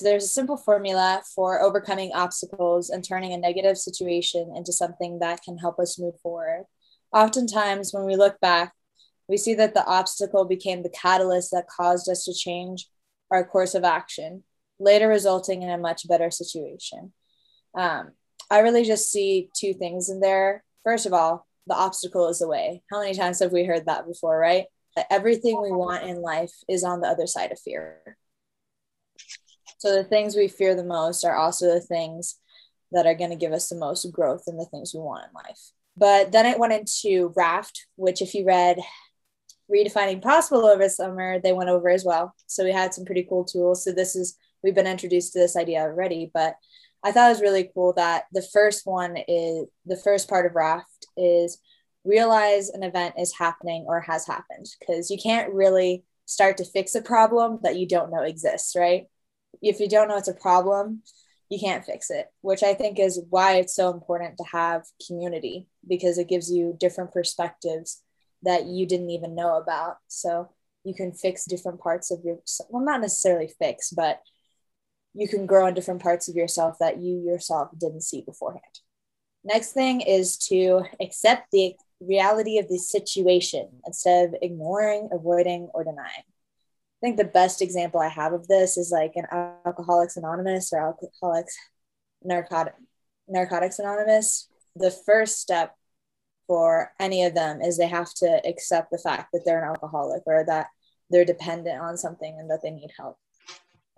there's a simple formula for overcoming obstacles and turning a negative situation into something that can help us move forward. Oftentimes, when we look back, we see that the obstacle became the catalyst that caused us to change our course of action, later resulting in a much better situation. Um, I really just see two things in there. First of all, the obstacle is the way. How many times have we heard that before, right? That everything we want in life is on the other side of fear. So the things we fear the most are also the things that are going to give us the most growth in the things we want in life. But then I went into Raft, which, if you read Redefining Possible over summer, they went over as well. So we had some pretty cool tools. So this is, we've been introduced to this idea already, but I thought it was really cool that the first one is the first part of Raft is realize an event is happening or has happened because you can't really start to fix a problem that you don't know exists, right? If you don't know it's a problem, you can't fix it, which I think is why it's so important to have community because it gives you different perspectives that you didn't even know about. So you can fix different parts of your, well, not necessarily fix, but you can grow in different parts of yourself that you yourself didn't see beforehand. Next thing is to accept the reality of the situation instead of ignoring, avoiding, or denying. I think the best example I have of this is like an Alcoholics Anonymous or Alcoholics Narcotic, Narcotics Anonymous. The first step for any of them is they have to accept the fact that they're an alcoholic or that they're dependent on something and that they need help.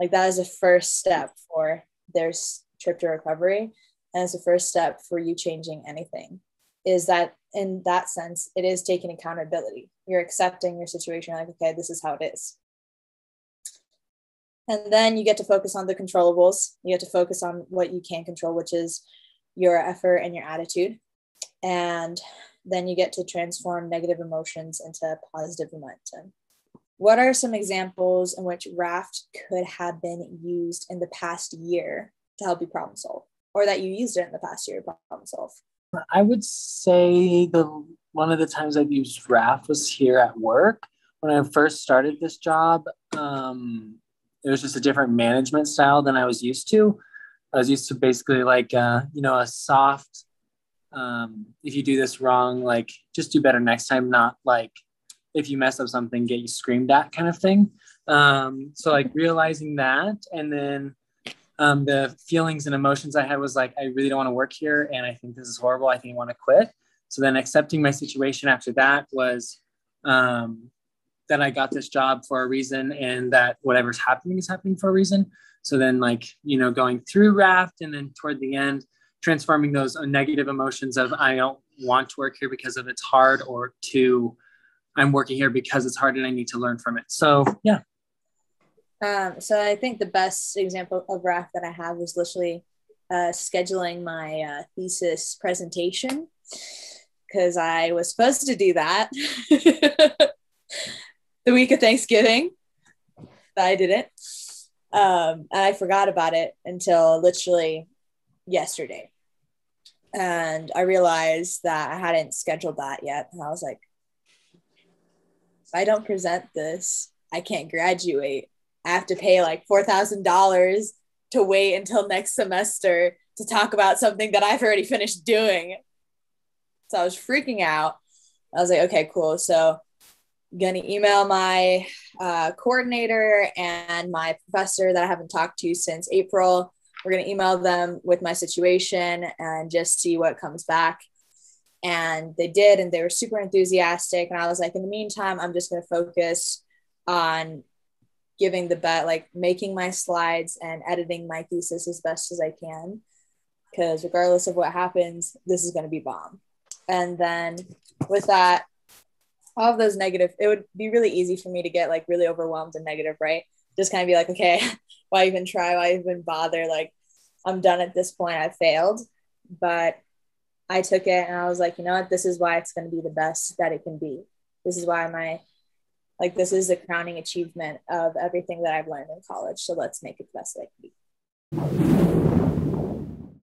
Like that is the first step for their trip to recovery. And it's the first step for you changing anything. Is that in that sense, it is taking accountability. You're accepting your situation, like, okay, this is how it is. And then you get to focus on the controllables. You get to focus on what you can control, which is your effort and your attitude. And then you get to transform negative emotions into positive momentum. What are some examples in which Raft could have been used in the past year to help you problem solve, or that you used it in the past year to problem solve? I would say the one of the times I've used Raft was here at work. When I first started this job, um, it was just a different management style than I was used to. I was used to basically like uh, you know a soft. Um, if you do this wrong, like just do better next time. Not like if you mess up something, get you screamed at kind of thing. Um, so like realizing that, and then um, the feelings and emotions I had was like, I really don't want to work here, and I think this is horrible. I think I want to quit. So then accepting my situation after that was um, that I got this job for a reason, and that whatever's happening is happening for a reason. So then, like you know, going through Raft, and then toward the end, transforming those negative emotions of I don't want to work here because of it's hard, or to I'm working here because it's hard and I need to learn from it. So yeah. Um, so I think the best example of Raft that I have was literally uh, scheduling my uh, thesis presentation because I was supposed to do that the week of Thanksgiving, I didn't. Um, and I forgot about it until literally yesterday. And I realized that I hadn't scheduled that yet. And I was like, if I don't present this, I can't graduate. I have to pay like $4,000 to wait until next semester to talk about something that I've already finished doing. So I was freaking out. I was like, okay, cool. So I'm gonna email my uh, coordinator and my professor that I haven't talked to since April. We're gonna email them with my situation and just see what comes back and they did and they were super enthusiastic and i was like in the meantime i'm just going to focus on giving the bet like making my slides and editing my thesis as best as i can because regardless of what happens this is going to be bomb and then with that all of those negative it would be really easy for me to get like really overwhelmed and negative right just kind of be like okay why even try why even bother like i'm done at this point i failed but I took it and I was like, you know what, this is why it's going to be the best that it can be. This is why my like this is the crowning achievement of everything that I've learned in college. So let's make it the best that it can be.